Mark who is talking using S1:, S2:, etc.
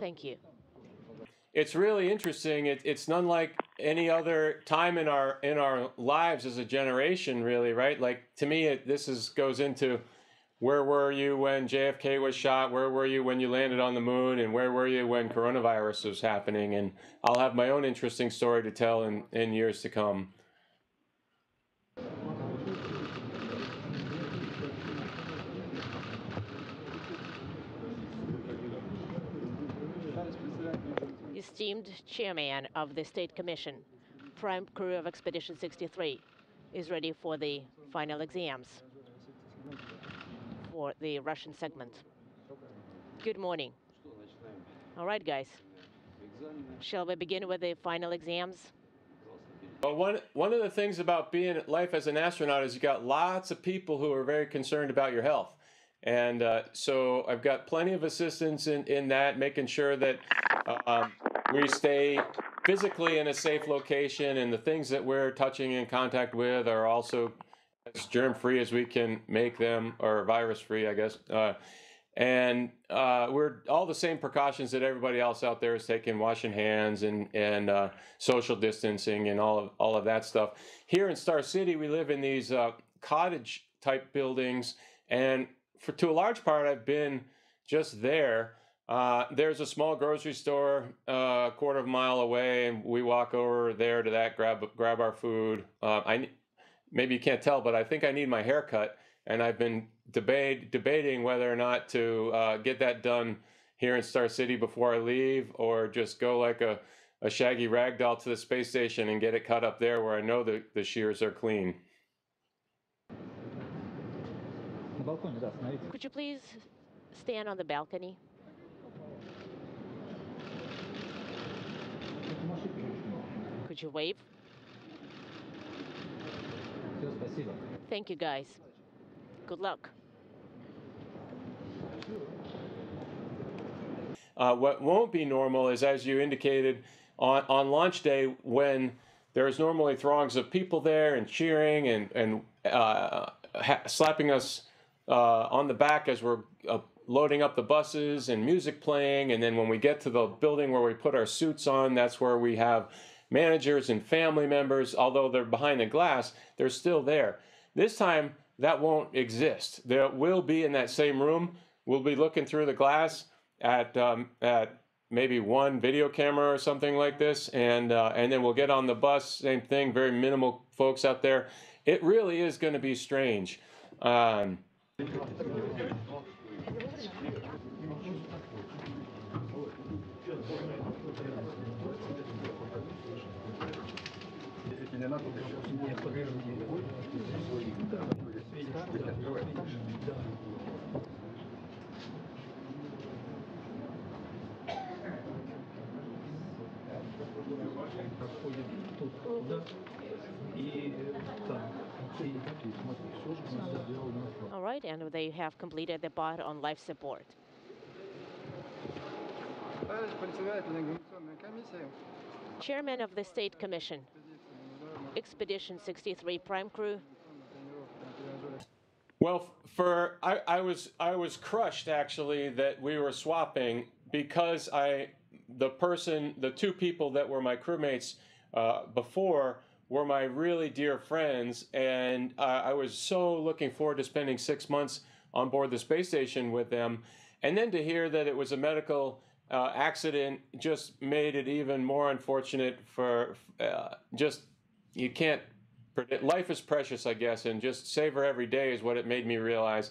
S1: Thank you.
S2: It's really interesting. It, it's none like any other time in our in our lives as a generation, really, right? Like to me, it, this is goes into where were you when JFK was shot? Where were you when you landed on the moon? And where were you when coronavirus was happening? And I'll have my own interesting story to tell in, in years to come.
S1: Esteemed Chairman of the State Commission, Prime Crew of Expedition 63 is ready for the final exams for the Russian segment. Good morning. All right, guys. Shall we begin with the final exams?
S2: Well, one one of the things about being life as an astronaut is you got lots of people who are very concerned about your health, and uh, so I've got plenty of assistance in in that, making sure that um, we stay physically in a safe location, and the things that we're touching in contact with are also as germ free as we can make them, or virus free, I guess. Uh, and uh, we're all the same precautions that everybody else out there is taking, washing hands and and uh, social distancing and all of all of that stuff. Here in Star City, we live in these uh, cottage type buildings, and for to a large part, I've been just there. Uh, there's a small grocery store uh, a quarter of a mile away, and we walk over there to that, grab grab our food. Uh, I maybe you can't tell, but I think I need my hair cut, and I've been debate debating whether or not to uh, get that done here in Star City before I leave, or just go like a, a shaggy rag doll to the space station and get it cut up there where I know the, the shears are clean.
S1: Could you please stand on the balcony? Could you wave? Thank you, guys. Good luck.
S2: Uh, what won't be normal is, as you indicated, on, on launch day when there's normally throngs of people there and cheering and, and uh, ha- slapping us uh, on the back as we're uh, loading up the buses and music playing. And then when we get to the building where we put our suits on, that's where we have managers and family members. Although they're behind the glass, they're still there. This time, that won't exist. There will be in that same room. We'll be looking through the glass at um, at maybe one video camera or something like this, and uh, and then we'll get on the bus. Same thing. Very minimal folks out there. It really is going to be strange. Um,
S1: All right, and they have completed the part on life support.
S3: Товарищ председатель экзаменационной комиссии,
S1: Chairman of the State Commission, Expedition 63 Prime Crew,
S2: Well, for I, I was I was crushed actually that we were swapping because I the person the two people that were my crewmates uh, before were my really dear friends, and uh, I was so looking forward to spending six months on board the space station with them, and then to hear that it was a medical uh, accident just made it even more unfortunate for uh, just you can't predict life is precious i guess and just savor every day is what it made me realize